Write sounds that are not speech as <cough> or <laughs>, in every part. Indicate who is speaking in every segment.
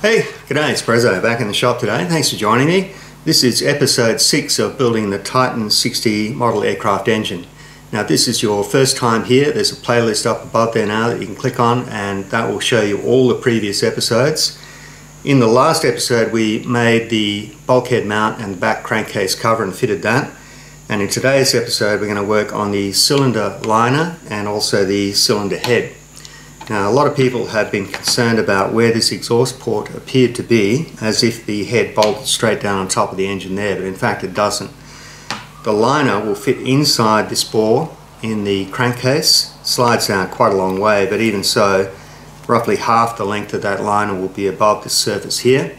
Speaker 1: Hey, g'day, it's Prezzo back in the shop today. Thanks for joining me. This is episode 6 of building the Titan 60 model aircraft engine. Now if this is your first time here, there's a playlist up above there now that you can click on and that will show you all the previous episodes. In the last episode we made the bulkhead mount and back crankcase cover and fitted that. And in today's episode we're going to work on the cylinder liner and also the cylinder head. Now a lot of people have been concerned about where this exhaust port appeared to be as if the head bolted straight down on top of the engine there but in fact it doesn't. The liner will fit inside this bore in the crankcase, slides down quite a long way but even so roughly half the length of that liner will be above the surface here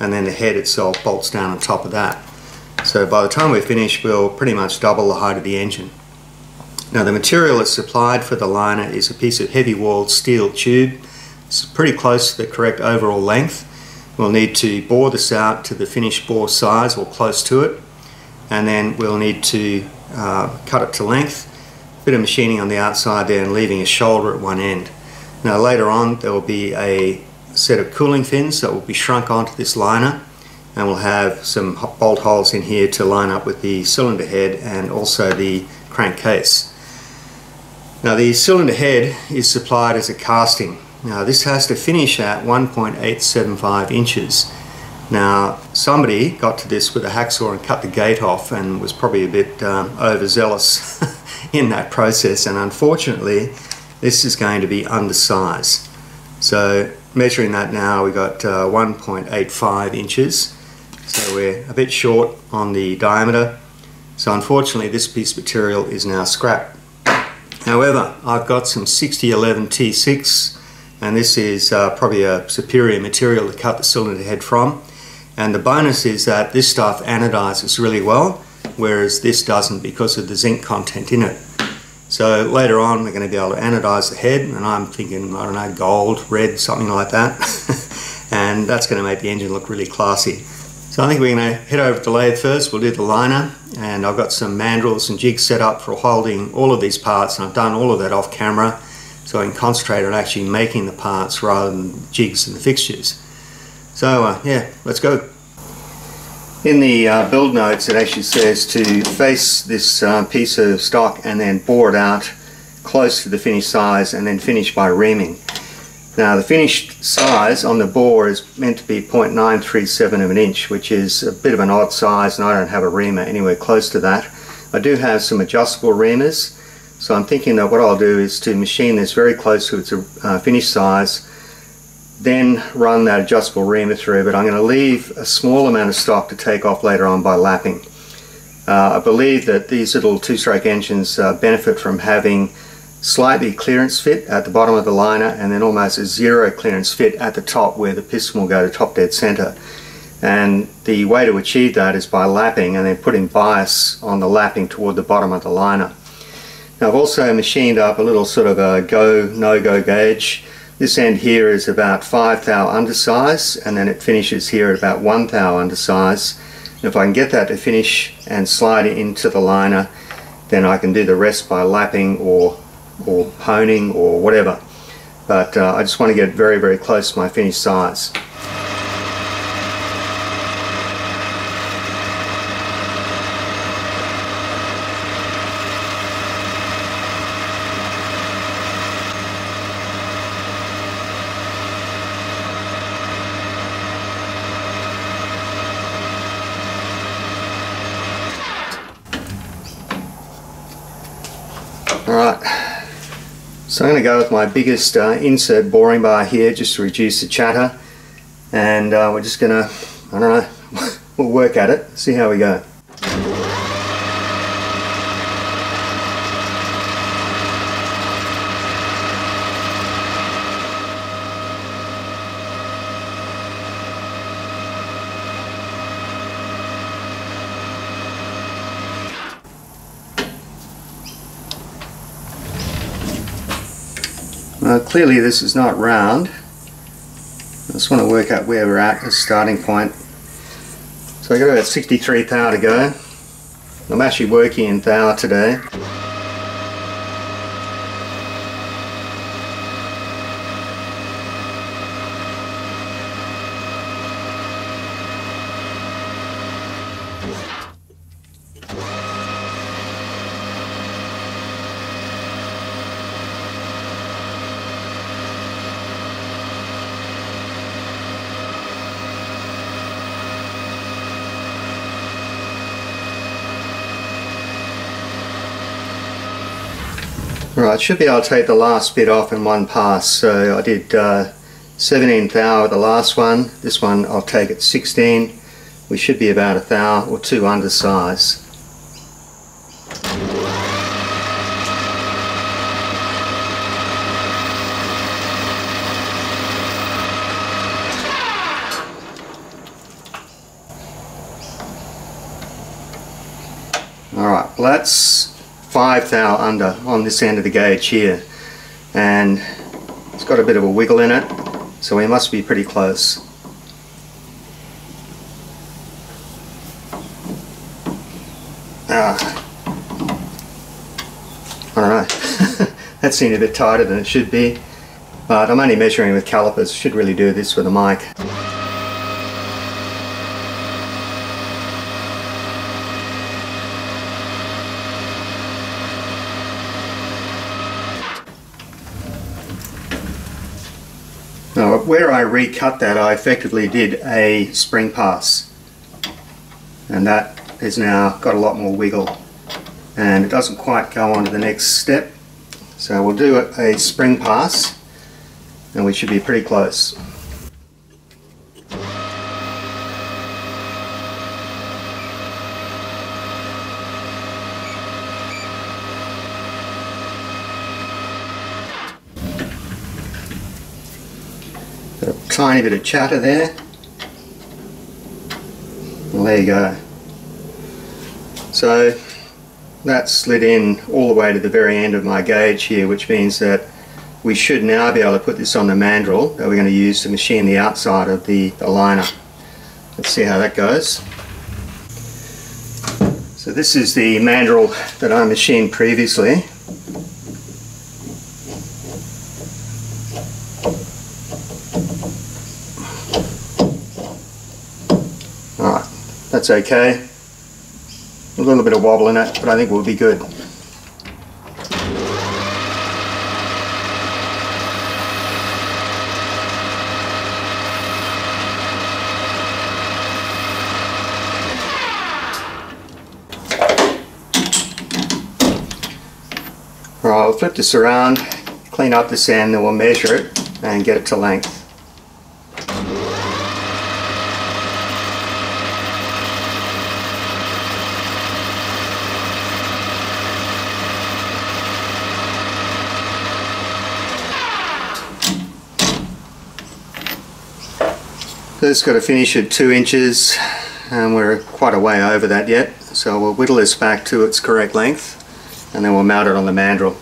Speaker 1: and then the head itself bolts down on top of that. So by the time we're finished we'll pretty much double the height of the engine. Now the material that's supplied for the liner is a piece of heavy walled steel tube. It's pretty close to the correct overall length. We'll need to bore this out to the finished bore size or close to it and then we'll need to uh, cut it to length. A bit of machining on the outside there and leaving a shoulder at one end. Now later on there will be a set of cooling fins that will be shrunk onto this liner and we'll have some bolt holes in here to line up with the cylinder head and also the crankcase. Now the cylinder head is supplied as a casting. Now this has to finish at 1.875 inches. Now somebody got to this with a hacksaw and cut the gate off and was probably a bit um, overzealous <laughs> in that process and unfortunately this is going to be undersized. So measuring that now we got uh, 1.85 inches so we're a bit short on the diameter so unfortunately this piece of material is now scrapped. However, I've got some 6011 T6 and this is uh, probably a superior material to cut the cylinder head from. And the bonus is that this stuff anodizes really well, whereas this doesn't because of the zinc content in it. So later on we're going to be able to anodize the head and I'm thinking, I don't know, gold, red, something like that. <laughs> and that's going to make the engine look really classy. So I think we're going to head over to the lathe first, we'll do the liner and I've got some mandrels and jigs set up for holding all of these parts and I've done all of that off camera so I can concentrate on actually making the parts rather than jigs and the fixtures. So uh, yeah, let's go. In the uh, build notes it actually says to face this uh, piece of stock and then bore it out close to the finished size and then finish by reaming. Now the finished size on the bore is meant to be 0.937 of an inch, which is a bit of an odd size and I don't have a reamer anywhere close to that. I do have some adjustable reamers, so I'm thinking that what I'll do is to machine this very close to its uh, finished size, then run that adjustable reamer through, but I'm going to leave a small amount of stock to take off later on by lapping. Uh, I believe that these little two-stroke engines uh, benefit from having slightly clearance fit at the bottom of the liner and then almost a zero clearance fit at the top where the piston will go to top dead center. And the way to achieve that is by lapping and then putting bias on the lapping toward the bottom of the liner. Now I've also machined up a little sort of a go, no-go gauge. This end here is about 5 thou undersize and then it finishes here at about 1 thou undersize. And if I can get that to finish and slide it into the liner then I can do the rest by lapping or or honing or whatever. But uh, I just want to get very, very close to my finished size. Go with my biggest uh, insert boring bar here just to reduce the chatter and uh, we're just to, I don't know, <laughs> we'll work at it, see how we go. Uh, clearly this is not round. I just want to work out where we're at as starting point. So I got about 63 thou to go. I'm actually working in thou today. Right, should be able to take the last bit off in one pass. So I did uh, 17 thou the last one. This one I'll take at 16. We should be about a thou or two under size. Alright, well 5 thou under on this end of the gauge here and it's got a bit of a wiggle in it so we must be pretty close. Ah, I don't know, that seemed a bit tighter than it should be but I'm only measuring with calipers, should really do this with a mic. Now where I recut that I effectively did a spring pass. And that has now got a lot more wiggle. And it doesn't quite go on to the next step. So we'll do a spring pass and we should be pretty close. Tiny bit of chatter there. Well, there you go. So that slid in all the way to the very end of my gauge here, which means that we should now be able to put this on the mandrel that we're going to use to machine the outside of the, the liner. Let's see how that goes. So this is the mandrel that I machined previously. That's okay. A little bit of wobble in it, but I think we'll be good. I'll flip this around, clean up the sand, then we'll measure it and get it to length. This got to finish at 2 inches and we're quite a way over that yet so we'll whittle this back to its correct length and then we'll mount it on the mandrel.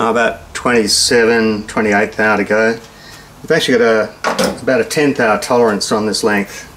Speaker 1: uh, about 27, 28 thou to go. We've actually got a, about a 10 thou tolerance on this length.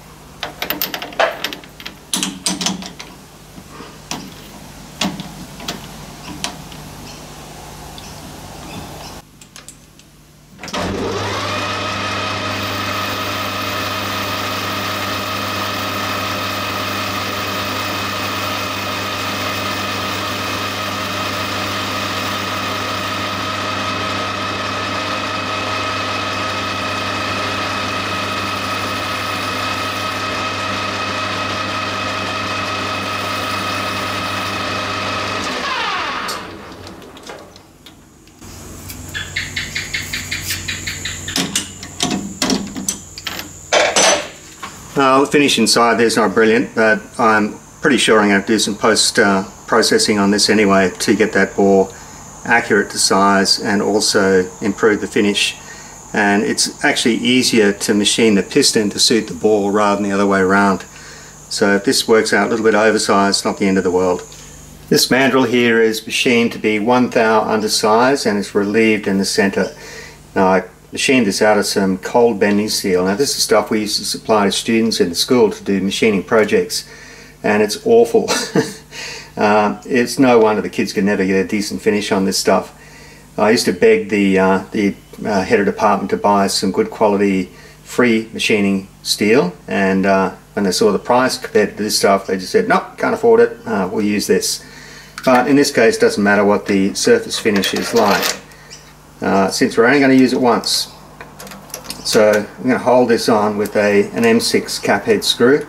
Speaker 1: Uh, the finish inside there's not brilliant, but I'm pretty sure I'm going to do some post uh, processing on this anyway to get that bore accurate to size and also improve the finish. And it's actually easier to machine the piston to suit the bore rather than the other way around. So if this works out a little bit oversized, not the end of the world. This mandrel here is machined to be one thou undersized and it's relieved in the center. Now I machined this out of some cold bending steel. Now this is stuff we used to supply to students in the school to do machining projects and it's awful. <laughs> uh, it's no wonder the kids could never get a decent finish on this stuff. I used to beg the, uh, the uh, head of department to buy some good quality free machining steel and uh, when they saw the price compared to this stuff they just said no can't afford it uh, we'll use this but in this case it doesn't matter what the surface finish is like uh, since we're only going to use it once so I'm going to hold this on with a an M6 cap head screw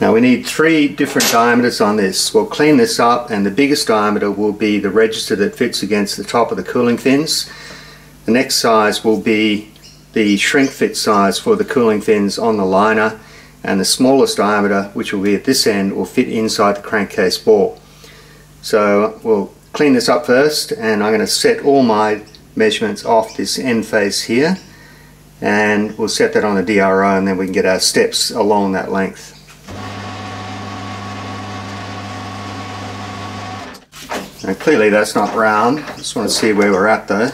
Speaker 1: now we need three different diameters on this. We'll clean this up and the biggest diameter will be the register that fits against the top of the cooling fins. The next size will be the shrink fit size for the cooling fins on the liner and the smallest diameter which will be at this end will fit inside the crankcase bore. So we'll clean this up first and I'm going to set all my measurements off this end face here and we'll set that on the DRO and then we can get our steps along that length. Now clearly that's not round, just want to see where we're at though.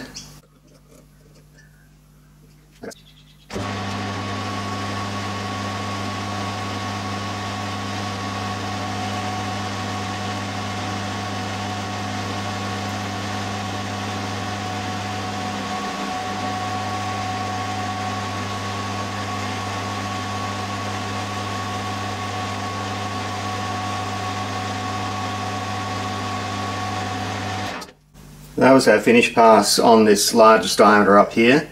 Speaker 1: That was our finish pass on this largest diameter up here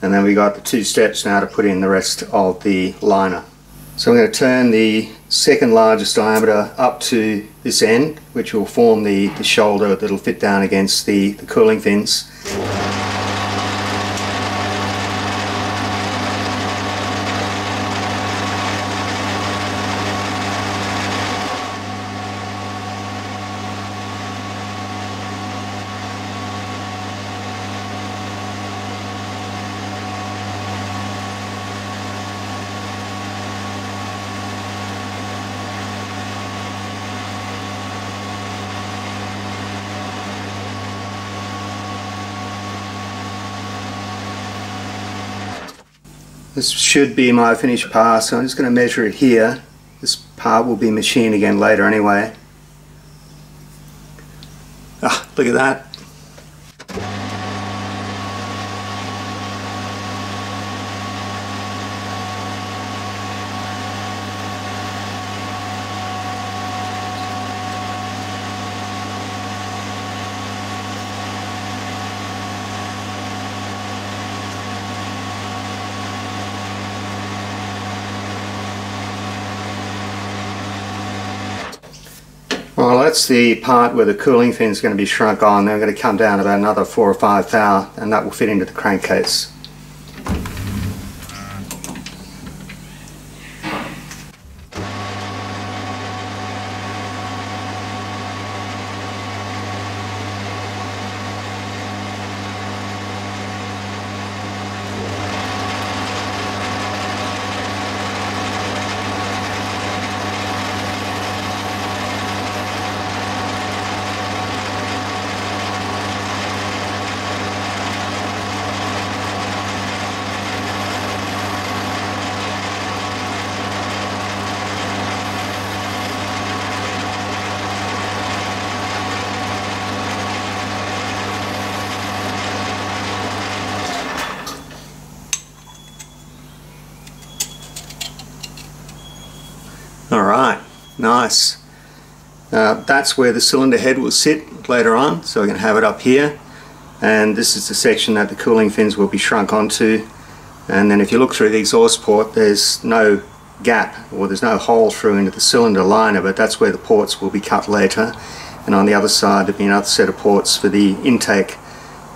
Speaker 1: and then we got the two steps now to put in the rest of the liner. So I'm going to turn the second largest diameter up to this end which will form the, the shoulder that will fit down against the, the cooling fins. This should be my finished pass, so I'm just going to measure it here. This part will be machined again later anyway. Ah, look at that. Well, that's the part where the cooling fin is going to be shrunk on. They're going to come down about another four or five thou, and that will fit into the crankcase. Alright, nice. Uh, that's where the cylinder head will sit later on, so we're going to have it up here. And this is the section that the cooling fins will be shrunk onto. And then if you look through the exhaust port, there's no gap, or there's no hole through into the cylinder liner, but that's where the ports will be cut later. And on the other side, there'll be another set of ports for the intake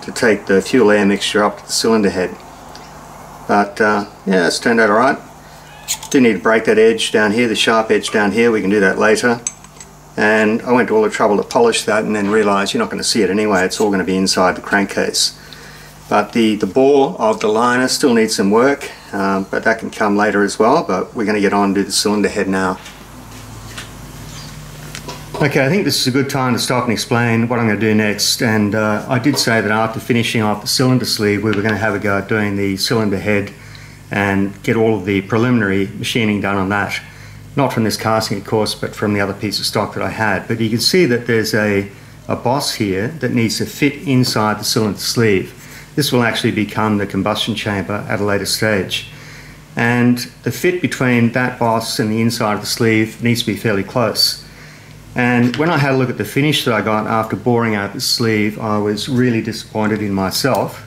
Speaker 1: to take the fuel air mixture up to the cylinder head. But uh, yeah, it's turned out alright. Do need to break that edge down here, the sharp edge down here, we can do that later. And I went to all the trouble to polish that and then realised you're not going to see it anyway, it's all going to be inside the crankcase. But the, the bore of the liner still needs some work, um, but that can come later as well, but we're going to get on to the cylinder head now. Okay, I think this is a good time to stop and explain what I'm going to do next. And uh, I did say that after finishing off the cylinder sleeve, we were going to have a go at doing the cylinder head and get all of the preliminary machining done on that. Not from this casting, of course, but from the other piece of stock that I had. But you can see that there's a a boss here that needs to fit inside the cylinder sleeve. This will actually become the combustion chamber at a later stage. And the fit between that boss and the inside of the sleeve needs to be fairly close. And when I had a look at the finish that I got after boring out the sleeve, I was really disappointed in myself.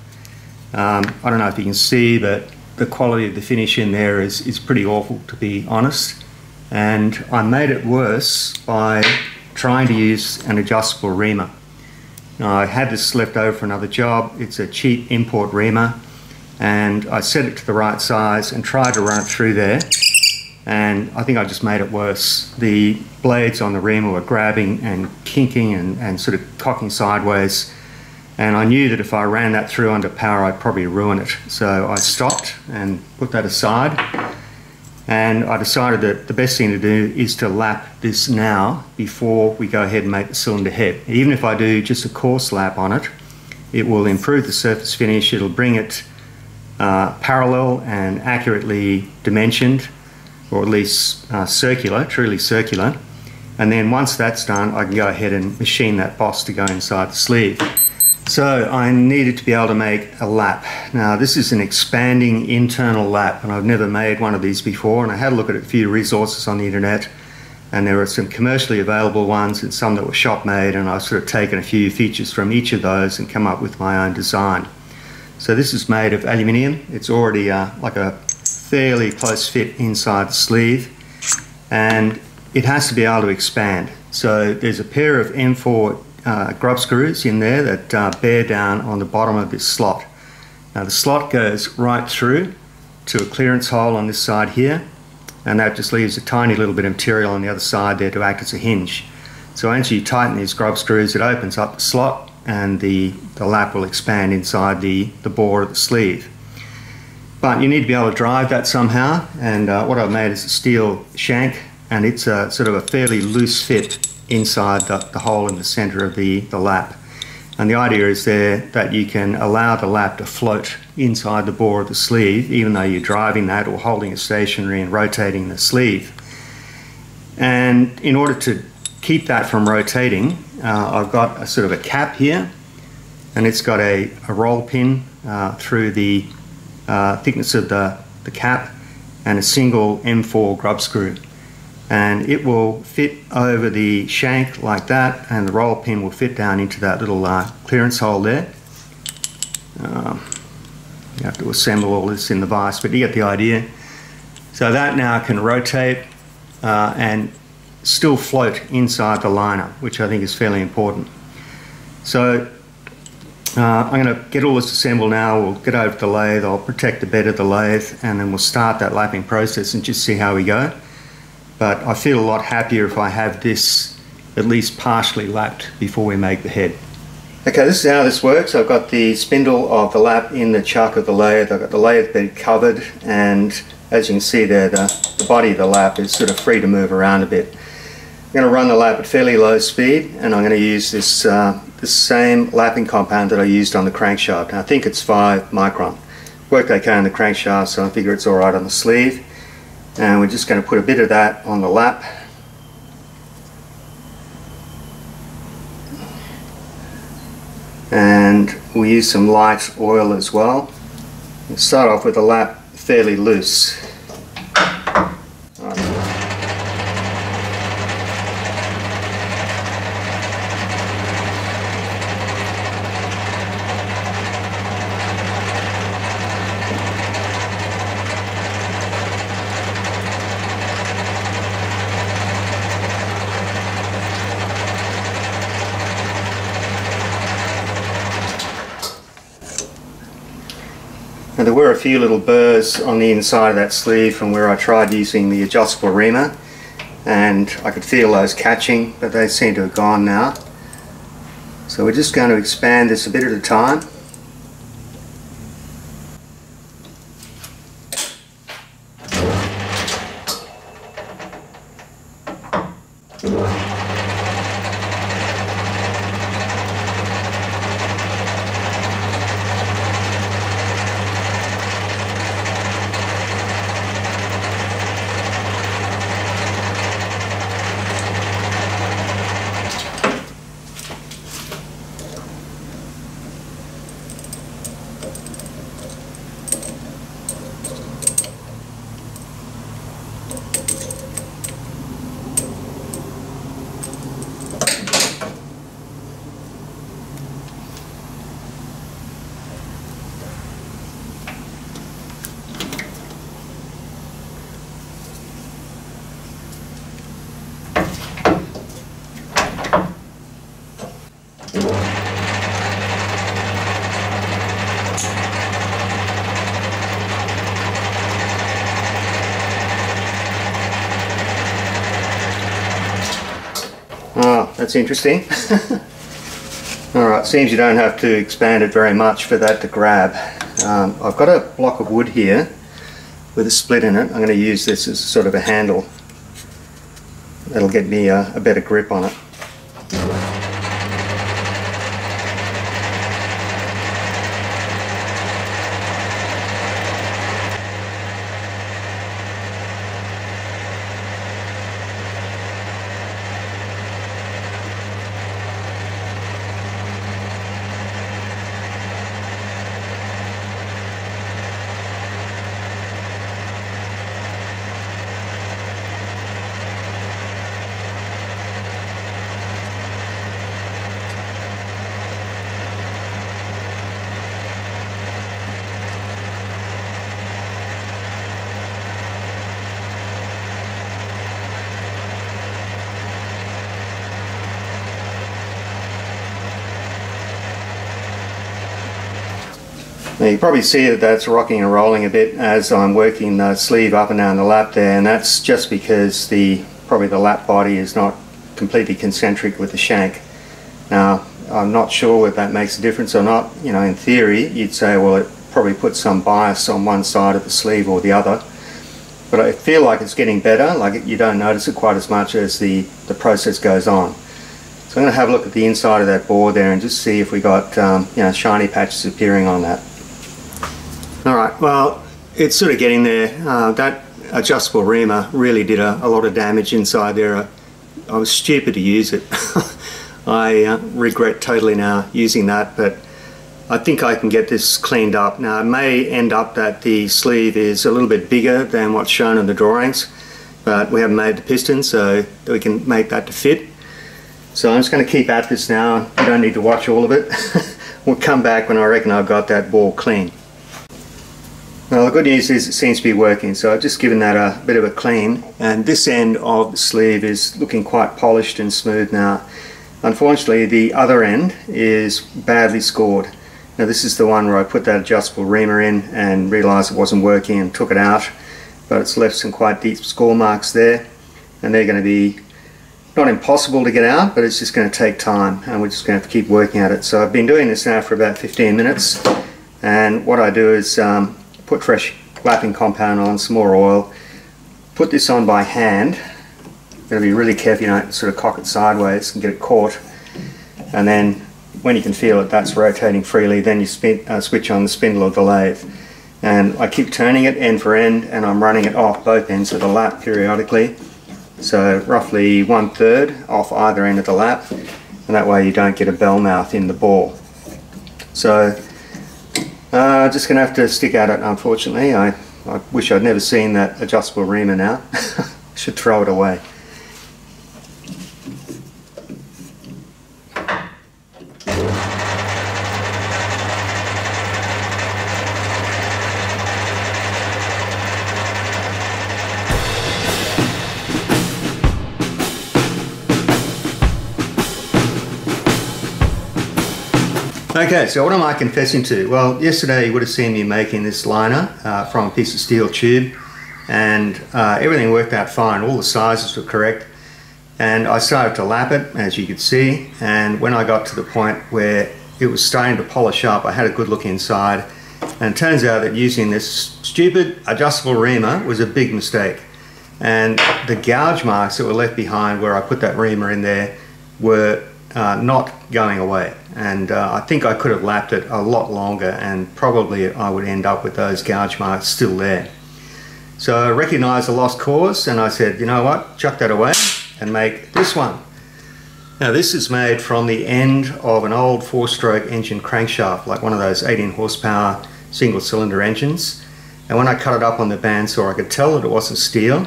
Speaker 1: Um, I don't know if you can see, but the quality of the finish in there is, is pretty awful, to be honest. And I made it worse by trying to use an adjustable reamer. Now, I had this left over for another job. It's a cheap import reamer. And I set it to the right size and tried to run it through there and I think I just made it worse. The blades on the reamer were grabbing and kinking and, and sort of cocking sideways, and I knew that if I ran that through under power, I'd probably ruin it. So I stopped and put that aside, and I decided that the best thing to do is to lap this now before we go ahead and make the cylinder head. Even if I do just a coarse lap on it, it will improve the surface finish, it'll bring it uh, parallel and accurately dimensioned or at least uh, circular, truly circular. And then once that's done, I can go ahead and machine that boss to go inside the sleeve. So I needed to be able to make a lap. Now this is an expanding internal lap and I've never made one of these before and I had a look at a few resources on the internet and there were some commercially available ones and some that were shop made and I've sort of taken a few features from each of those and come up with my own design. So this is made of aluminium. It's already uh, like a fairly close fit inside the sleeve and it has to be able to expand. So there's a pair of M4 uh, grub screws in there that uh, bear down on the bottom of this slot. Now the slot goes right through to a clearance hole on this side here and that just leaves a tiny little bit of material on the other side there to act as a hinge. So once you tighten these grub screws it opens up the slot and the, the lap will expand inside the, the bore of the sleeve. But you need to be able to drive that somehow, and uh, what I've made is a steel shank, and it's a sort of a fairly loose fit inside the, the hole in the center of the, the lap. And the idea is there that you can allow the lap to float inside the bore of the sleeve, even though you're driving that or holding it stationary and rotating the sleeve. And in order to keep that from rotating, uh, I've got a sort of a cap here, and it's got a, a roll pin uh, through the uh, thickness of the, the cap and a single M4 grub screw. And it will fit over the shank like that and the roll pin will fit down into that little uh, clearance hole there. Um, you have to assemble all this in the vise, but you get the idea. So that now can rotate uh, and still float inside the liner, which I think is fairly important. So uh, I'm going to get all this assembled now, we'll get over the lathe, I'll protect the bed of the lathe and then we'll start that lapping process and just see how we go. But I feel a lot happier if I have this at least partially lapped before we make the head. Okay, this is how this works. I've got the spindle of the lap in the chuck of the lathe. I've got the lathe bed covered and as you can see there, the, the body of the lap is sort of free to move around a bit. I'm going to run the lap at fairly low speed and I'm going to use this uh, the same lapping compound that I used on the crankshaft. I think it's 5 micron. Worked okay on the crankshaft so I figure it's alright on the sleeve. And we're just going to put a bit of that on the lap. And we'll use some light oil as well. We'll start off with the lap fairly loose. Few little burrs on the inside of that sleeve from where I tried using the adjustable reamer and I could feel those catching but they seem to have gone now. So we're just going to expand this a bit at a time. That's interesting. <laughs> Alright, seems you don't have to expand it very much for that to grab. Um, I've got a block of wood here with a split in it. I'm going to use this as sort of a handle. That'll get me a, a better grip on it. You probably see that that's rocking and rolling a bit as I'm working the sleeve up and down the lap there and that's just because the probably the lap body is not completely concentric with the shank. Now I'm not sure whether that makes a difference or not. You know in theory you'd say well it probably puts some bias on one side of the sleeve or the other but I feel like it's getting better like you don't notice it quite as much as the, the process goes on. So I'm going to have a look at the inside of that bore there and just see if we got um, you know shiny patches appearing on that. Well, it's sort of getting there. Uh, that adjustable reamer really did a, a, lot of damage inside there. I, I was stupid to use it. <laughs> I uh, regret totally now using that, but I think I can get this cleaned up. Now, it may end up that the sleeve is a little bit bigger than what's shown in the drawings, but we haven't made the piston, so that we can make that to fit. So I'm just going to keep at this now. You don't need to watch all of it. <laughs> we'll come back when I reckon I've got that bore clean. Well, the good news is it seems to be working, so I've just given that a bit of a clean, and this end of the sleeve is looking quite polished and smooth now. Unfortunately, the other end is badly scored. Now this is the one where I put that adjustable reamer in and realised it wasn't working and took it out, but it's left some quite deep score marks there, and they're going to be not impossible to get out, but it's just going to take time, and we're just going to have to keep working at it. So I've been doing this now for about 15 minutes, and what I do is um, put fresh lapping compound on, some more oil, put this on by hand. You've got to be really careful you don't sort of cock it sideways and get it caught. And then when you can feel it, that's rotating freely, then you spin, uh, switch on the spindle of the lathe. And I keep turning it end for end and I'm running it off both ends of the lap periodically. So roughly one third off either end of the lap and that way you don't get a bell mouth in the bore. So uh, just going to have to stick at it, unfortunately. I, I wish I'd never seen that adjustable reamer now. <laughs> Should throw it away. Okay, so what am I confessing to? Well, yesterday you would have seen me making this liner uh, from a piece of steel tube and uh, everything worked out fine. All the sizes were correct and I started to lap it, as you could see, and when I got to the point where it was starting to polish up, I had a good look inside and it turns out that using this stupid adjustable reamer was a big mistake. And the gouge marks that were left behind where I put that reamer in there were uh, not going away and uh, I think I could have lapped it a lot longer and probably I would end up with those gouge marks still there. So I recognised the lost cause and I said, you know what, chuck that away and make this one. Now this is made from the end of an old four-stroke engine crankshaft, like one of those 18 horsepower single cylinder engines. And when I cut it up on the bandsaw I could tell that it wasn't steel.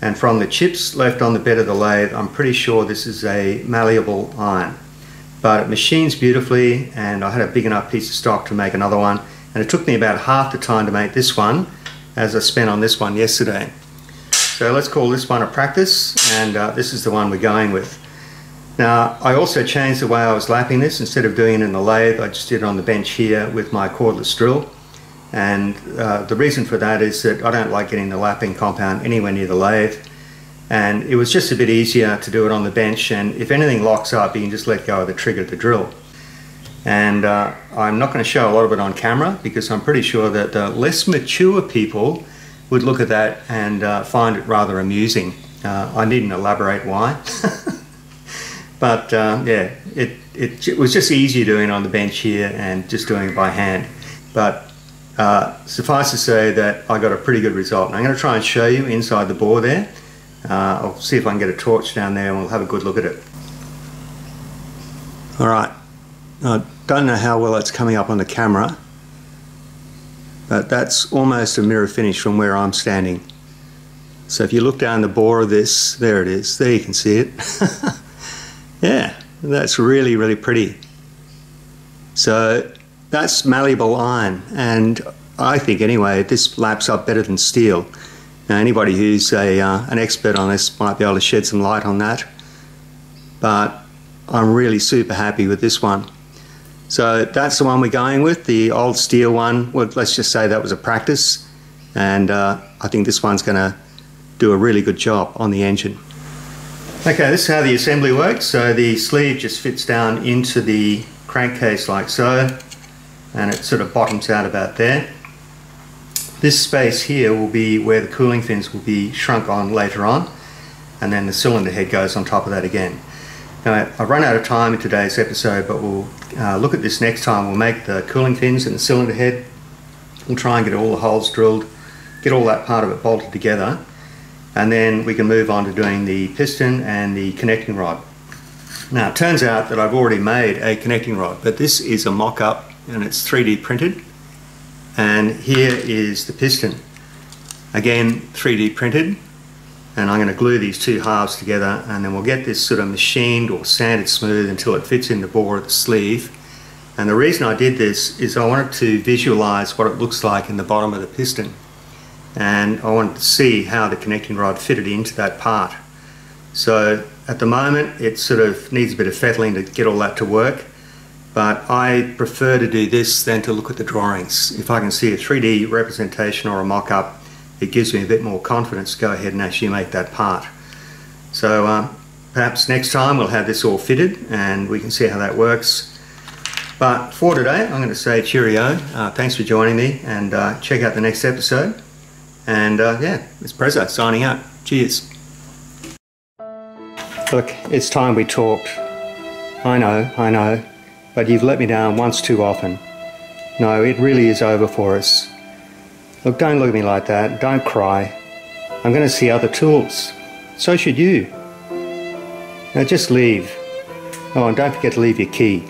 Speaker 1: And from the chips left on the bed of the lathe, I'm pretty sure this is a malleable iron but it machines beautifully and I had a big enough piece of stock to make another one and it took me about half the time to make this one as I spent on this one yesterday. So let's call this one a practice and uh, this is the one we're going with. Now I also changed the way I was lapping this. Instead of doing it in the lathe I just did it on the bench here with my cordless drill and uh, the reason for that is that I don't like getting the lapping compound anywhere near the lathe and it was just a bit easier to do it on the bench and if anything locks up you can just let go of the trigger of the drill and uh, I'm not going to show a lot of it on camera because I'm pretty sure that uh, less mature people would look at that and uh, find it rather amusing. Uh, I needn't elaborate why. <laughs> but uh, yeah, it, it, it, was just easier doing it on the bench here and just doing it by hand. But uh, suffice to say that I got a pretty good result. And I'm going to try and show you inside the bore there. Uh, I'll see if I can get a torch down there and we'll have a good look at it. All right, I don't know how well it's coming up on the camera, but that's almost a mirror finish from where I'm standing. So if you look down the bore of this, there it is, there you can see it. <laughs> yeah, that's really, really pretty. So that's malleable iron, and I think anyway, this laps up better than steel. Now, anybody who's a, uh, an expert on this might be able to shed some light on that. But I'm really super happy with this one. So that's the one we're going with, the old steel one. Well, let's just say that was a practice. And uh, I think this one's going to do a really good job on the engine. Okay, this is how the assembly works. So the sleeve just fits down into the crankcase like so. And it sort of bottoms out about there. This space here will be where the cooling fins will be shrunk on later on and then the cylinder head goes on top of that again. Now I've run out of time in today's episode but we'll uh, look at this next time. We'll make the cooling fins and the cylinder head. We'll try and get all the holes drilled, get all that part of it bolted together and then we can move on to doing the piston and the connecting rod. Now it turns out that I've already made a connecting rod but this is a mock-up and it's 3D printed. And here is the piston. Again 3D printed. And I'm going to glue these two halves together and then we'll get this sort of machined or sanded smooth until it fits in the bore of the sleeve. And the reason I did this is I wanted to visualize what it looks like in the bottom of the piston. And I wanted to see how the connecting rod fitted into that part. So at the moment it sort of needs a bit of fettling to get all that to work but I prefer to do this than to look at the drawings. If I can see a 3D representation or a mock-up, it gives me a bit more confidence to go ahead and actually make that part. So um, perhaps next time we'll have this all fitted and we can see how that works. But for today, I'm going to say cheerio. Uh, thanks for joining me and uh, check out the next episode. And uh, yeah, it's Prezzo signing out. Cheers. Look, it's time we talked. I know, I know but you've let me down once too often. No, it really is over for us. Look, don't look at me like that. Don't cry. I'm going to see other tools. So should you. Now just leave. Oh, and don't forget to leave your key.